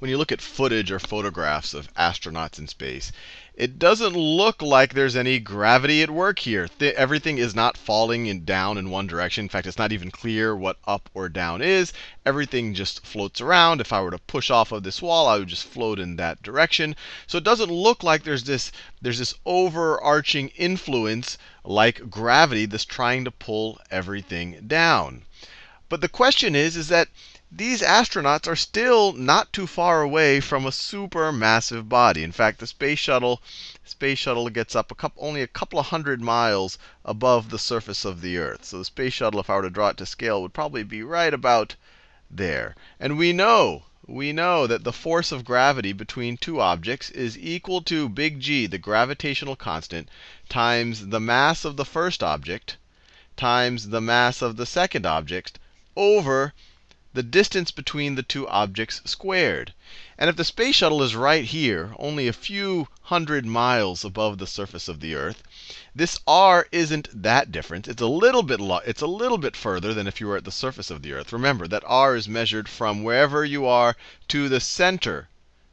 when you look at footage or photographs of astronauts in space, it doesn't look like there's any gravity at work here. Th- everything is not falling in down in one direction. In fact, it's not even clear what up or down is. Everything just floats around. If I were to push off of this wall, I would just float in that direction. So it doesn't look like there's this there's this overarching influence like gravity that's trying to pull everything down. But the question is is that these astronauts are still not too far away from a super massive body. In fact, the space shuttle space shuttle gets up a couple, only a couple of hundred miles above the surface of the Earth. So the space shuttle, if I were to draw it to scale, would probably be right about there. And we know we know that the force of gravity between two objects is equal to big G, the gravitational constant, times the mass of the first object times the mass of the second object over the distance between the two objects squared. And if the space shuttle is right here, only a few hundred miles above the surface of the Earth, this r isn't that different. It's a little bit it's a little bit further than if you were at the surface of the Earth. Remember that r is measured from wherever you are to the center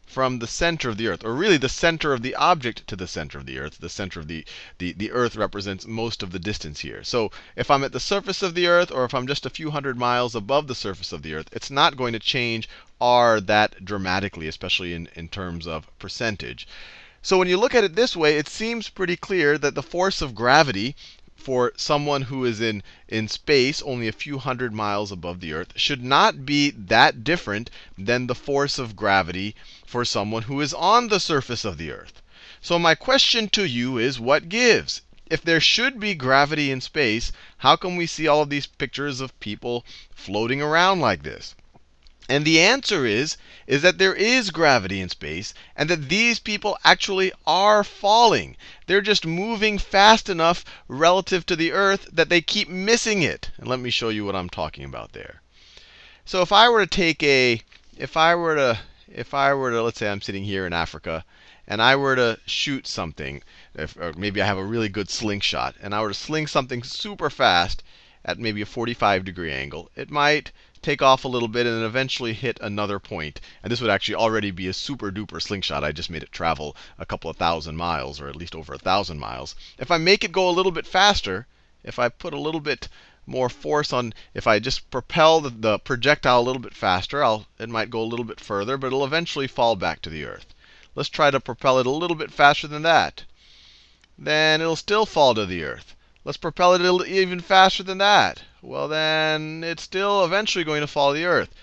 from the center of the earth, or really the center of the object to the center of the earth. The center of the, the, the earth represents most of the distance here. So if I'm at the surface of the earth, or if I'm just a few hundred miles above the surface of the earth, it's not going to change r that dramatically, especially in, in terms of percentage. So when you look at it this way, it seems pretty clear that the force of gravity for someone who is in, in space, only a few hundred miles above the Earth, should not be that different than the force of gravity for someone who is on the surface of the Earth. So my question to you is what gives? If there should be gravity in space, how come we see all of these pictures of people floating around like this? And the answer is is that there is gravity in space and that these people actually are falling. They're just moving fast enough relative to the earth that they keep missing it. And let me show you what I'm talking about there. So if I were to take a if I were to if I were to let's say I'm sitting here in Africa and I were to shoot something, if, or maybe I have a really good slingshot, and I were to sling something super fast at maybe a 45 degree angle, it might take off a little bit, and then eventually hit another point. And this would actually already be a super duper slingshot. I just made it travel a couple of thousand miles, or at least over a thousand miles. If I make it go a little bit faster, if I put a little bit more force on, if I just propel the, the projectile a little bit faster, I'll, it might go a little bit further, but it'll eventually fall back to the earth. Let's try to propel it a little bit faster than that. Then it'll still fall to the earth. Let's propel it even faster than that. Well, then it's still eventually going to fall to the earth.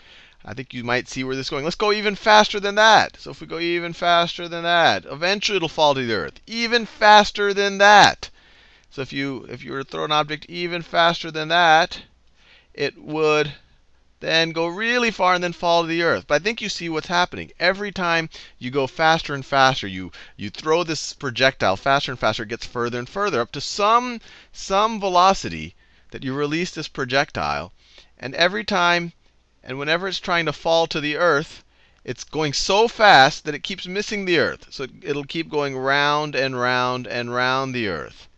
I think you might see where this is going. Let's go even faster than that. So if we go even faster than that, eventually it'll fall to the earth. Even faster than that. So if you if you were to throw an object even faster than that, it would then go really far and then fall to the earth. But I think you see what's happening. Every time you go faster and faster, you you throw this projectile faster and faster, it gets further and further up to some some velocity that you release this projectile. And every time and whenever it's trying to fall to the earth, it's going so fast that it keeps missing the earth. So it'll keep going round and round and round the earth.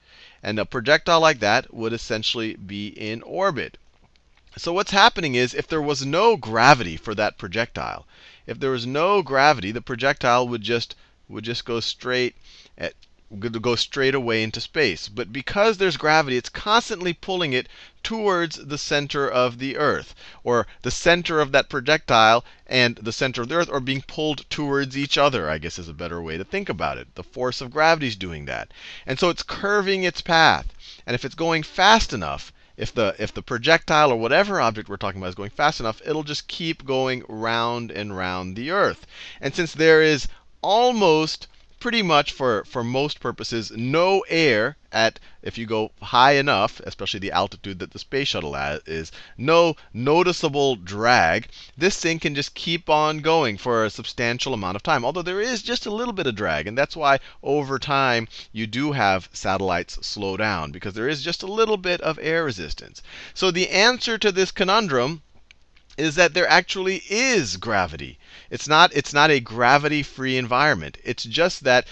And a projectile like that would essentially be in orbit. So what's happening is if there was no gravity for that projectile, if there was no gravity, the projectile would just would just go straight at go straight away into space. But because there's gravity, it's constantly pulling it towards the center of the Earth, or the center of that projectile and the center of the Earth are being pulled towards each other, I guess is a better way to think about it. The force of gravity is doing that. And so it's curving its path. And if it's going fast enough, if the if the projectile or whatever object we're talking about is going fast enough, it'll just keep going round and round the Earth. And since there is almost pretty much for, for most purposes no air at if you go high enough, especially the altitude that the space shuttle at, is, no noticeable drag, this thing can just keep on going for a substantial amount of time. Although there is just a little bit of drag, and that's why over time you do have satellites slow down because there is just a little bit of air resistance. So the answer to this conundrum is that there actually is gravity. It's not, it's not a gravity free environment. It's just that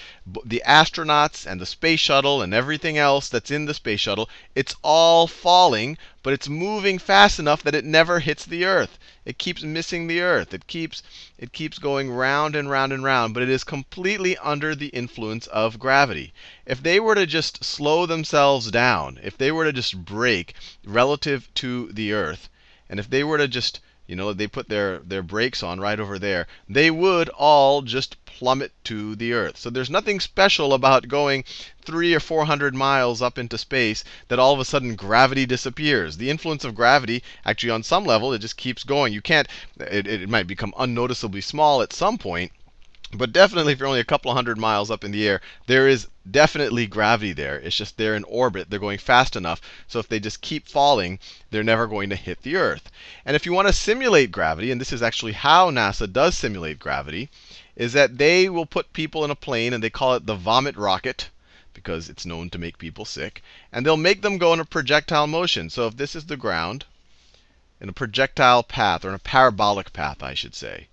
the astronauts and the space shuttle and everything else that's in the space shuttle, it's all falling, but it's moving fast enough that it never hits the Earth. It keeps missing the Earth. It keeps, it keeps going round and round and round, but it is completely under the influence of gravity. If they were to just slow themselves down, if they were to just brake relative to the Earth, and if they were to just you know, they put their, their brakes on right over there, they would all just plummet to the earth. So there's nothing special about going three or four hundred miles up into space that all of a sudden gravity disappears. The influence of gravity, actually, on some level, it just keeps going. You can't, it, it might become unnoticeably small at some point. But definitely, if you're only a couple of hundred miles up in the air, there is definitely gravity there. It's just they're in orbit. They're going fast enough. So if they just keep falling, they're never going to hit the Earth. And if you want to simulate gravity, and this is actually how NASA does simulate gravity, is that they will put people in a plane, and they call it the vomit rocket because it's known to make people sick. And they'll make them go in a projectile motion. So if this is the ground, in a projectile path, or in a parabolic path, I should say.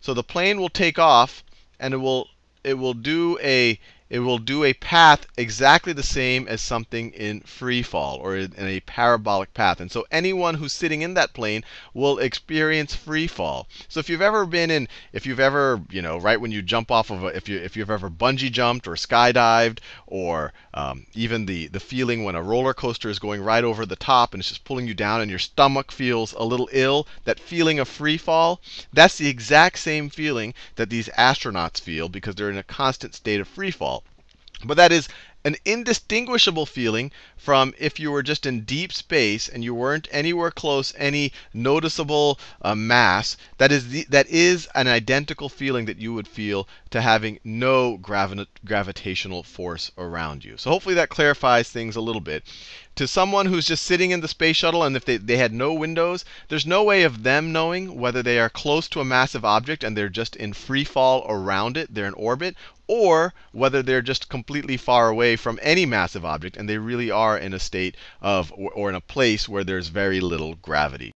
So the plane will take off and it will it will do a it will do a path exactly the same as something in free fall or in a parabolic path. And so anyone who's sitting in that plane will experience free fall. So if you've ever been in, if you've ever, you know, right when you jump off of a, if you if you've ever bungee jumped or skydived, or um, even the the feeling when a roller coaster is going right over the top and it's just pulling you down and your stomach feels a little ill, that feeling of free fall, that's the exact same feeling that these astronauts feel because they're in a constant state of free fall. But that is an indistinguishable feeling from if you were just in deep space and you weren't anywhere close any noticeable uh, mass. That is the, that is an identical feeling that you would feel to having no gravi gravitational force around you. So hopefully that clarifies things a little bit. To someone who's just sitting in the space shuttle and if they, they had no windows, there's no way of them knowing whether they are close to a massive object and they're just in free fall around it, they're in orbit, or whether they're just completely far away from any massive object and they really are in a state of or in a place where there's very little gravity.